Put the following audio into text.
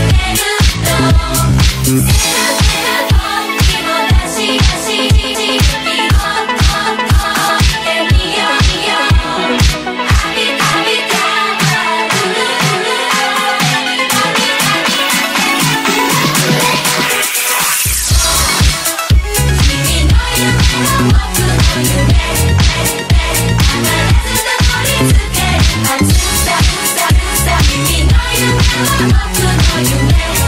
Thank you. you